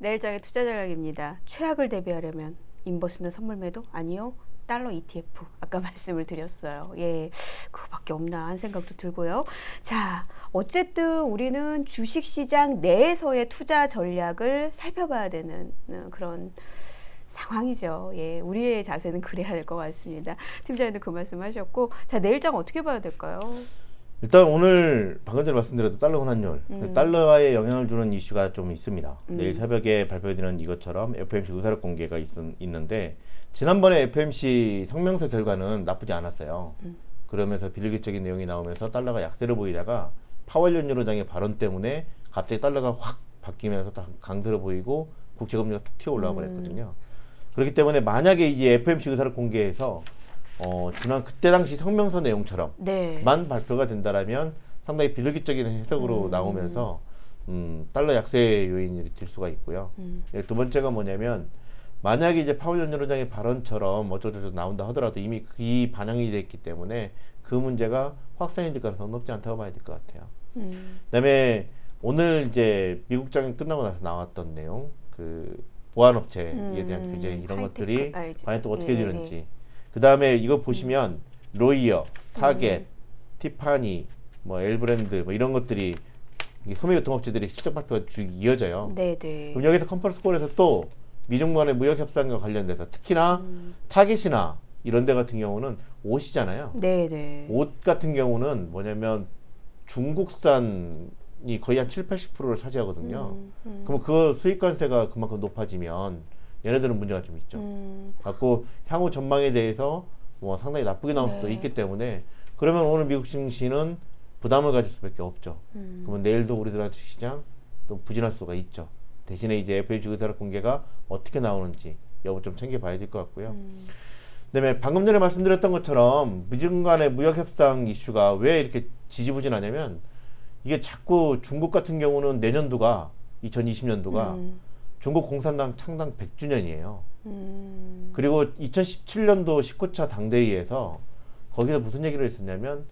내일장의 투자 전략입니다. 최악을 대비하려면 인버스는 선물 매도 아니요. 달러 ETF 아까 말씀을 드렸어요. 예, 그거밖에 없나 한 생각도 들고요. 자, 어쨌든 우리는 주식시장 내에서의 투자 전략을 살펴봐야 되는 어, 그런 상황이죠. 예, 우리의 자세는 그래야 될 것 같습니다. 팀장님도 그 말씀하셨고, 자 내일장 어떻게 봐야 될까요? 일단 오늘 방금 전에 말씀드렸던 달러 환율, 음. 달러에 영향을 주는 이슈가 좀 있습니다. 음. 내일 새벽에 발표되는 이것처럼 FMC 의사록 공개가 있, 있는데 지난번에 FMC 성명서 결과는 나쁘지 않았어요. 음. 그러면서 비일기적인 내용이 나오면서 달러가 약세를 보이다가 파월 연준의장의 발언 때문에 갑자기 달러가 확 바뀌면서 다 강세로 보이고 국제금리가 툭 튀어 올라와 음. 버렸거든요. 그렇기 때문에 만약에 이제 FMC 의사록 공개해서 어, 지난 그때 당시 성명서 내용처럼 네. 만 발표가 된다라면 상당히 비둘기적인 해석으로 음. 나오면서 음, 달러 약세 요인이 될 수가 있고요. 음. 예, 두 번째가 뭐냐면 만약에 이제 파월 연준의장의 발언처럼 어쩌고저쩌고 나온다 하더라도 이미 이 반영이 됐기 때문에 그 문제가 확산이 될 가능성은 높지 않다고 봐야 될 것 같아요. 음. 그다음에 오늘 이제 미국장이 끝나고 나서 나왔던 내용 그 보안업체에 대한 음. 규제 이런 것들이 아. 과연 또 어떻게 예, 예, 되는지 그 다음에 이거 보시면 로이어, 타겟, 음. 티파니, 뭐 엘브랜드 뭐 이런 것들이 이 소매 유통업체들이 실적 발표가 쭉 이어져요. 네, 네. 그럼 여기서 컨퍼런스 콜에서 또 미중 간의 무역 협상과 관련돼서 특히나 음. 타겟이나 이런 데 같은 경우는 옷이잖아요. 네, 네. 옷 같은 경우는 뭐냐면 중국산이 거의 한 7, 80%를 차지하거든요. 음, 음. 그럼 그 수입 관세가 그만큼 높아지면 얘네들은 문제가 좀 있죠. 음. 갖고 향후 전망에 대해서 뭐 상당히 나쁘게 나올 수도 네. 있기 때문에 그러면 오늘 미국 증시는 부담을 가질 수밖에 없죠. 음. 그러면 내일도 우리들한테 시장 또 부진할 수가 있죠. 대신에 이제 FOMC 의사록 공개가 어떻게 나오는지 여부 좀 챙겨봐야 될 것 같고요. 음. 그다음에 방금 전에 말씀드렸던 것처럼 미중 간의 무역 협상 이슈가 왜 이렇게 지지부진하냐면 이게 자꾸 중국 같은 경우는 내년도가 2020년도가 음. 중국 공산당 창당 100주년이에요. 음. 그리고 2017년도 19차 당대회에서 거기서 무슨 얘기를 했었냐면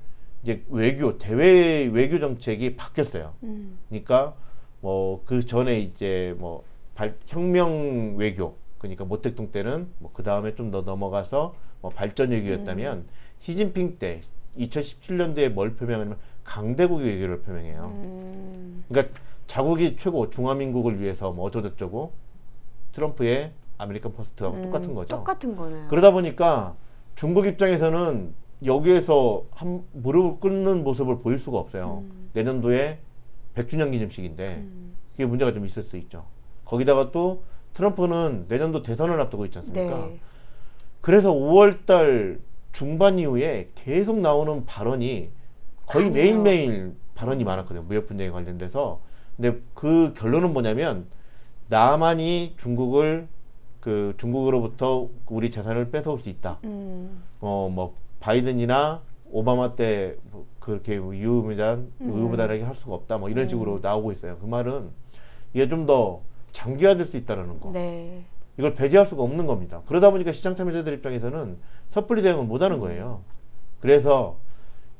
이제 외교 대외 외교 정책이 바뀌었어요. 음. 그러니까 뭐 그 전에 이제 뭐 발, 혁명 외교 그러니까 모택동 때는 뭐 그 다음에 좀 더 넘어가서 뭐 발전 외교였다면 시진핑 때 2017년도에 뭘 표명하냐면 강대국 외교를 표명해요. 음. 그러니까 자국이 최고 중화민국을 위해서 뭐 어쩌고저쩌고 트럼프의 American First하고 음, 똑같은 거죠. 똑같은 거네요. 그러다 보니까 중국 입장에서는 여기에서 한 무릎을 꿇는 모습을 보일 수가 없어요. 음. 내년도에 100주년 기념식인데 음. 그게 문제가 좀 있을 수 있죠. 거기다가 또 트럼프는 내년도 대선을 앞두고 있지 않습니까? 네. 그래서 5월달 중반 이후에 계속 나오는 발언이 거의. 매일매일 발언이 많았거든요. 무역 분쟁에 관련돼서. 근데 그 결론은 뭐냐면 남한이 중국을 그 중국으로부터 우리 재산을 뺏어올 수 있다. 음. 어뭐 바이든이나 오바마 때 뭐 그렇게 유의무단 음. 의무단하게 할 수가 없다. 뭐 이런 음. 식으로 나오고 있어요. 그 말은 이게 좀 더 장기화될 수 있다라는 거. 네. 이걸 배제할 수가 없는 겁니다. 그러다 보니까 시장 참여자들 입장에서는 섣불리 대응을 못 하는 거예요. 그래서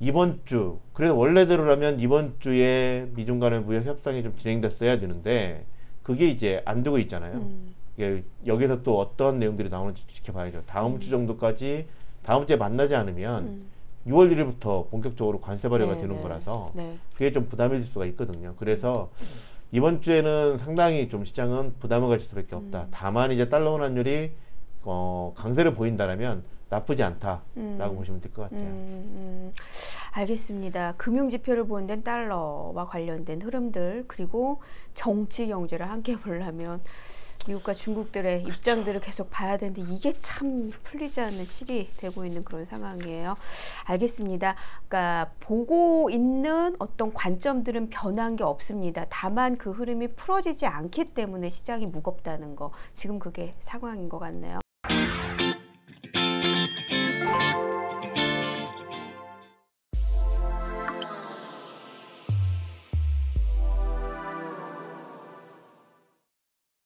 이번 주, 그래서 원래대로라면 이번 주에 미중 간의 무역 협상이 좀 진행됐어야 되는데 그게 이제 안 되고 있잖아요. 음. 이게 여기서 또 어떤 내용들이 나오는지 지켜봐야죠. 다음 주 정도까지 다음 주에 만나지 않으면 음. 6월 1일부터 본격적으로 관세 발효가 네, 되는 네. 거라서 네. 그게 좀 부담이 될 수가 있거든요. 그래서 이번 주에는 상당히 좀 시장은 부담을 가질 수밖에 없다. 음. 다만 이제 달러 환율이 어, 강세를 보인다라면 나쁘지 않다라고 음. 보시면 될 것 같아요. 알겠습니다. 금융 지표를 보는 데는 달러와 관련된 흐름들 그리고 정치 경제를 함께 보려면 미국과 중국들의 입장들을 계속 봐야 되는데 이게 참 풀리지 않는 실이 되고 있는 그런 상황이에요. 알겠습니다. 그러니까 보고 있는 어떤 관점들은 변한 게 없습니다. 다만 그 흐름이 풀어지지 않기 때문에 시장이 무겁다는 거 지금 그게 상황인 것 같네요.